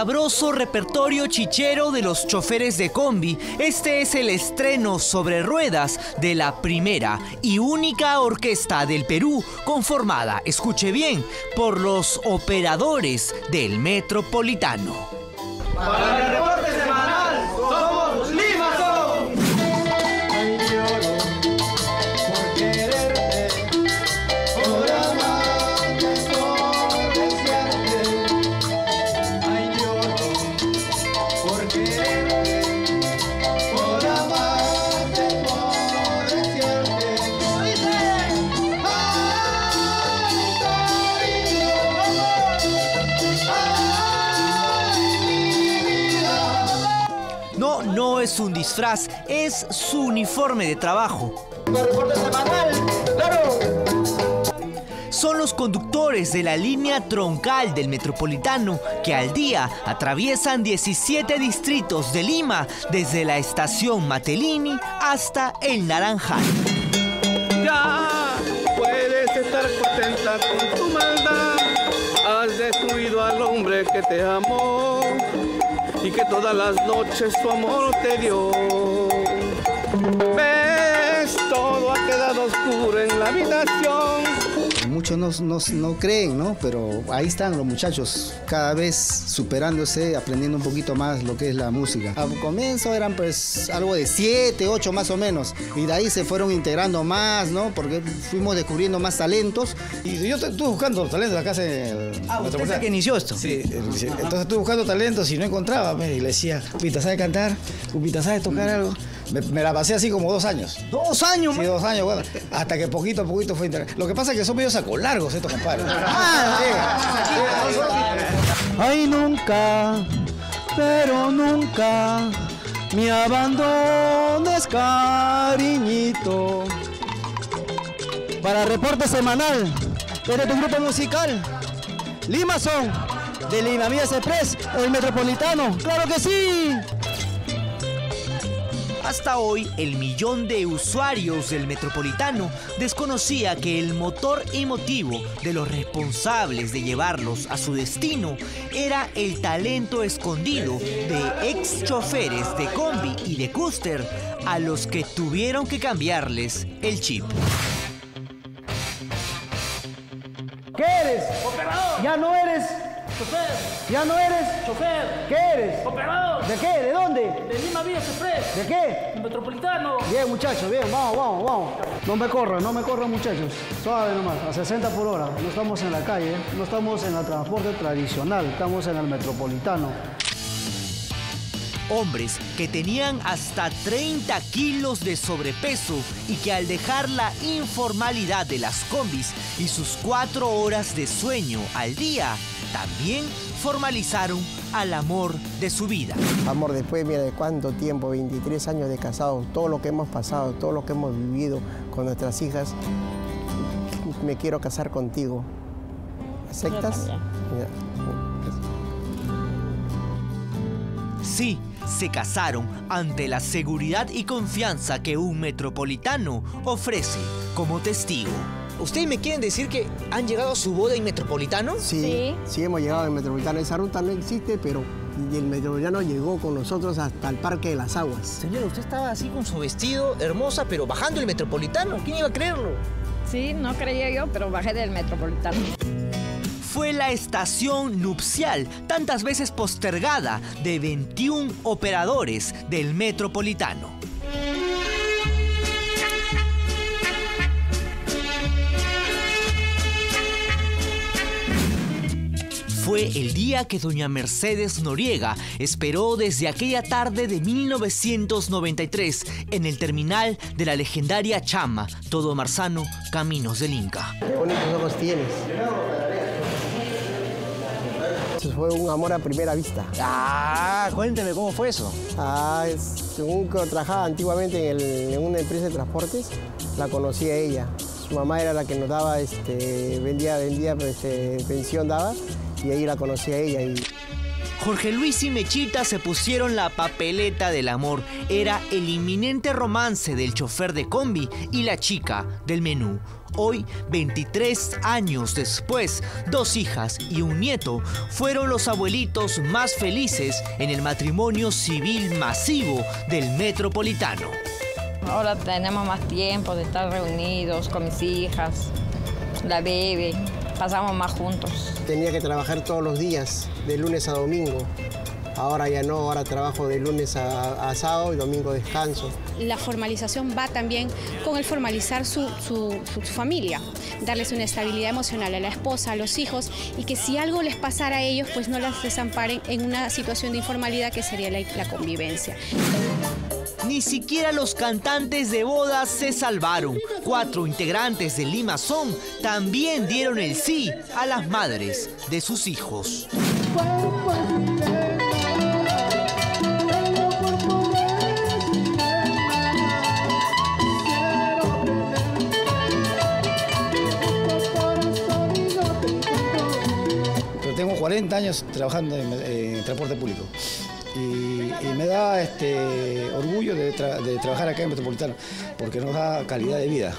sabroso repertorio chichero de los choferes de combi, este es el estreno sobre ruedas de la primera y única orquesta del Perú conformada, escuche bien, por los operadores del Metropolitano. No, no es un disfraz, es su uniforme de trabajo. Son los conductores de la línea troncal del Metropolitano que al día atraviesan 17 distritos de Lima desde la estación Matelini hasta el Naranjal. Ya puedes estar contenta con tu maldad. Has destruido al hombre que te amó y que todas las noches su amor te dio. Ves, todo ha quedado oscuro en la habitación. Muchos no, no, no, creen, ¿no? Pero ahí están los muchachos, cada vez superándose, aprendiendo un poquito más lo que es la música. Al comienzo eran pues algo de 7, 8 más o menos, y de ahí se fueron integrando más, ¿no? Porque fuimos descubriendo más talentos. Y yo estuve buscando talentos acá en el Ah, usted es que inició esto. Sí, entonces estuve buscando talentos y no encontraba, pues, y le decía, Upita, ¿sabe cantar? Upita, ¿sabe tocar algo? Me, me, la pasé así como dos años. ¿Dos años? Sí, dos años, bueno, hasta que poquito a poquito fue interesante. Lo que pasa es que son medio saco largos estos compadres. Ay, nunca, pero nunca me abandones, cariñito. Para reporte semanal desde tu grupo musical, Lima Son, de Lima Vías Express, el Metropolitano. ¡Claro que sí! Hasta hoy, el millón de usuarios del Metropolitano desconocía que el motor emotivo de los responsables de llevarlos a su destino era el talento escondido de ex choferes de combi y de Custer a los que tuvieron que cambiarles el chip. ¿Qué eres? Operador. Ya no eres. Chofer. Ya no eres. Chofer. ¿Qué eres? Operador. ¿De qué? ¿De dónde? De Lima Vías Express. ¿De qué? Metropolitano. Bien, muchachos, bien, vamos, vamos, vamos. No me corran, no me corran, muchachos. Suave nomás, a 60 por hora. No estamos en la calle, no estamos en el transporte tradicional, estamos en el metropolitano. Hombres que tenían hasta 30 kilos de sobrepeso y que al dejar la informalidad de las combis y sus cuatro horas de sueño al día, también formalizaron al amor de su vida. Amor, después, mira, de cuánto tiempo, 23 años de casados, todo lo que hemos pasado, todo lo que hemos vivido con nuestras hijas, me quiero casar contigo. ¿Aceptas? Sí, se casaron ante la seguridad y confianza que un metropolitano ofrece como testigo. ¿Ustedes me quieren decir que han llegado a su boda en Metropolitano? Sí, sí, sí hemos llegado en Metropolitano. Esa ruta no existe, pero el Metropolitano llegó con nosotros hasta el Parque de las Aguas. Señora, usted estaba así con su vestido hermosa, pero bajando el Metropolitano. ¿Quién iba a creerlo? Sí, no creía yo, pero bajé del Metropolitano. Fue la estación nupcial, tantas veces postergada, de 21 operadores del Metropolitano. Fue el día que doña Mercedes Noriega esperó desde aquella tarde de 1993 en el terminal de la legendaria Chama, Todo Marzano, Caminos del Inca. Qué bonitos ojos tienes. Fue un amor a primera vista. Ah, cuénteme cómo fue eso. Ah, es, según que trabajaba antiguamente en, el, en, una empresa de transportes, la conocí a ella. Su mamá era la que nos daba, este, vendía, vendía este, pensión daba y ahí la conocí a ella. Y... Jorge Luis y Mechita se pusieron la papeleta del amor. Era el inminente romance del chofer de combi y la chica del menú. Hoy, 23 años después, dos hijas y un nieto fueron los abuelitos más felices en el matrimonio civil masivo del metropolitano. Ahora tenemos más tiempo de estar reunidos con mis hijas, la bebé, pasamos más juntos. Tenía que trabajar todos los días, de lunes a domingo. Ahora ya no, ahora trabajo de lunes a, sábado y domingo descanso. La formalización va también con el formalizar su, su, su, familia, darles una estabilidad emocional a la esposa, a los hijos y que si algo les pasara a ellos, pues no las desamparen en una situación de informalidad que sería la, la convivencia. Ni siquiera los cantantes de bodas se salvaron. Cuatro integrantes de Lima Son también dieron el sí a las madres de sus hijos. Tengo 40 años trabajando en, en transporte público. Y, y, me da este orgullo de, tra de, trabajar acá en Metropolitano, porque nos da calidad de vida.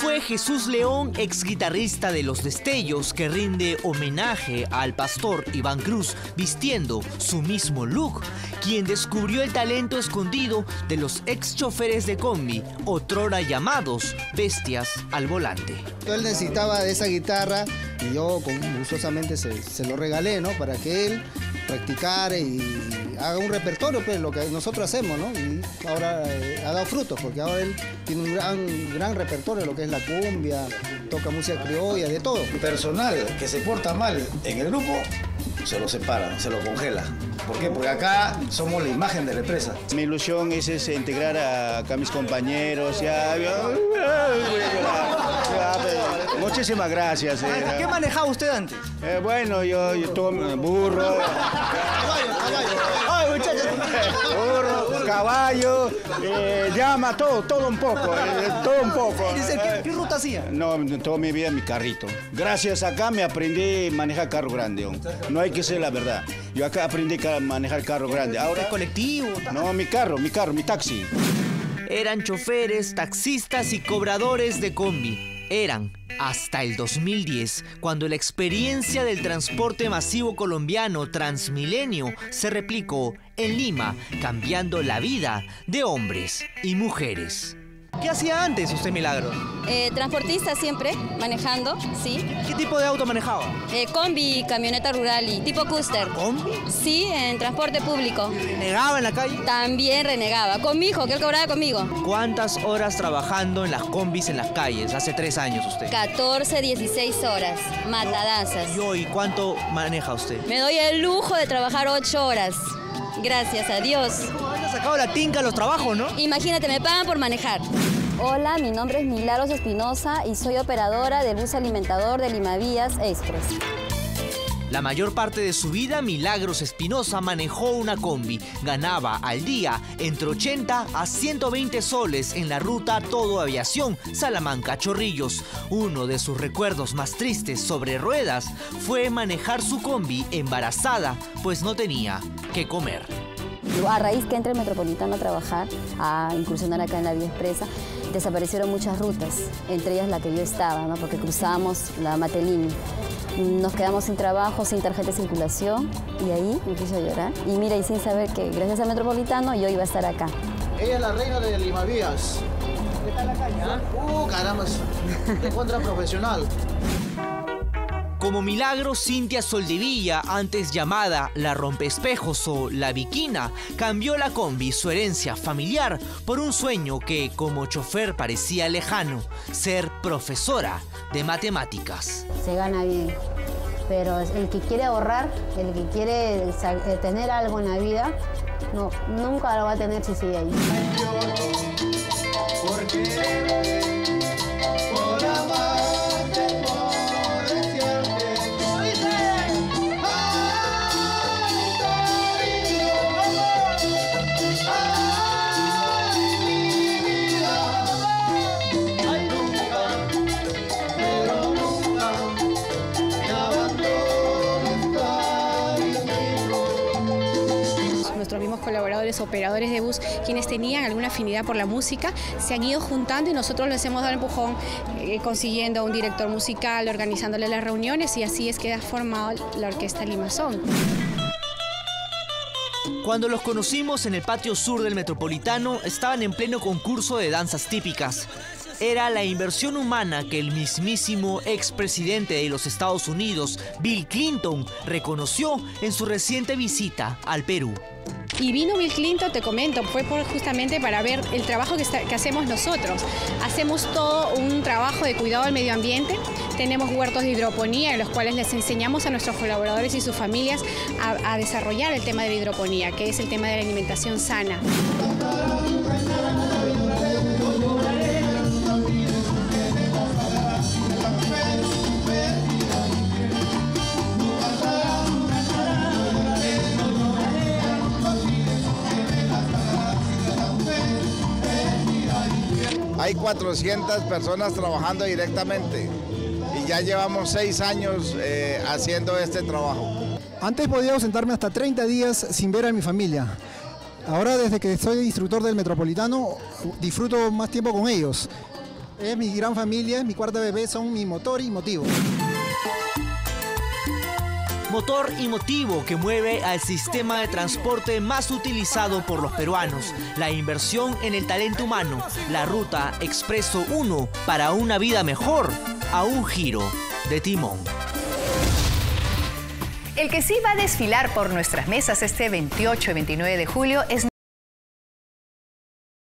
Fue Jesús León, ex guitarrista de Los Destellos, que rinde homenaje al pastor Iván Cruz vistiendo su mismo look, quien descubrió el talento escondido de los ex choferes de combi, otrora llamados bestias al volante. Él necesitaba de esa guitarra y yo gustosamente se, se lo regalé, ¿no? Para que él practicara y haga un repertorio, pues lo que nosotros hacemos, ¿no? Y ahora eh, ha dado frutos, porque ahora él tiene un gran, gran repertorio, lo que es la cumbia, toca música criolla, de todo. Personal que se porta mal en el grupo, se lo separa, se lo congela. ¿Por qué? Porque acá somos la imagen de la empresa. Mi ilusión es, es integrar a, acá a mis compañeros. Muchísimas gracias. Eh. ¿Qué manejaba usted antes? Eh, bueno, yo, yo todo burro. Ay, muchachos. Burro, caballo, eh, llama, todo, todo un poco, eh, todo un poco. ¿Qué, ¿Qué, ruta hacía? No, toda mi vida mi carrito. Gracias acá me aprendí a manejar carro grande. No hay que ser la verdad. Yo acá aprendí a manejar carro grande. Ahora ¿El colectivo? No, mi carro, mi carro, mi taxi. Eran choferes, taxistas y cobradores de combi. Eran hasta el 2010, cuando la experiencia del transporte masivo colombiano Transmilenio se replicó en Lima, cambiando la vida de hombres y mujeres. ¿Qué hacía antes usted, Milagro? Eh, transportista siempre, manejando, sí. ¿Qué tipo de auto manejaba? Eh, combi, camioneta rural y tipo Custer. ¿Combi? Sí, en transporte público. ¿Renegaba en la calle? También renegaba. Con mi hijo, que él cobraba conmigo. ¿Cuántas horas trabajando en las combis en las calles? Hace tres años usted. 14, 16 horas. Matadazas. ¿Y hoy cuánto maneja usted? Me doy el lujo de trabajar 8 horas. Gracias a Dios. ¿Cómo han sacado la tinca los trabajos, no? Imagínate, me pagan por manejar. Hola, mi nombre es Milagros Espinosa y soy operadora del bus alimentador de Limavías Express. La mayor parte de su vida, Milagros Espinosa manejó una combi. Ganaba al día entre 80 a 120 soles en la ruta Todo Aviación, Salamanca Chorrillos. Uno de sus recuerdos más tristes sobre ruedas fue manejar su combi embarazada, pues no tenía que comer. A raíz que entré el Metropolitano a trabajar, a incursionar acá en la vía expresa, desaparecieron muchas rutas, entre ellas la que yo estaba, porque cruzábamos la Matelini. Nos quedamos sin trabajo, sin tarjeta de circulación y ahí me puse a llorar. Y mira, y sin saber que gracias al Metropolitano yo iba a estar acá. Ella es la reina de Limavías. ¿Qué tal la caña? Uh, caramba, contra profesional. Como milagro, Cintia Soldevilla, antes llamada la rompespejos o la viquina, cambió la combi, su herencia familiar, por un sueño que como chofer parecía lejano, ser profesora de matemáticas. Se gana bien, pero el que quiere ahorrar, el que quiere tener algo en la vida, no, nunca lo va a tener si sigue ahí. Operadores de bus, quienes tenían alguna afinidad por la música, se han ido juntando y nosotros les hemos dado el empujón eh, consiguiendo un director musical, organizándole las reuniones y así es que ha formado la Orquesta Limazón. Cuando los conocimos en el patio sur del Metropolitano, estaban en pleno concurso de danzas típicas. Era la inversión humana que el mismísimo expresidente de los Estados Unidos, Bill Clinton, reconoció en su reciente visita al Perú. Y vino Bill Clinton, te comento, fue por, justamente para ver el trabajo que, hacemos nosotros. Hacemos todo un trabajo de cuidado del medio ambiente. Tenemos huertos de hidroponía en los cuales les enseñamos a nuestros colaboradores y sus familias a, a desarrollar el tema de la hidroponía, que es el tema de la alimentación sana. Hay 400 personas trabajando directamente y ya llevamos seis años eh, haciendo este trabajo. Antes podía ausentarme hasta 30 días sin ver a mi familia. Ahora desde que soy instructor del Metropolitano disfruto más tiempo con ellos. Es mi gran familia, mi cuarta bebé, son mi motor y motivo. Motor y motivo que mueve al sistema de transporte más utilizado por los peruanos, la inversión en el talento humano, la ruta Expreso 1 para una vida mejor, a un giro de timón. El que sí va a desfilar por nuestras mesas este 28 y 29 de julio es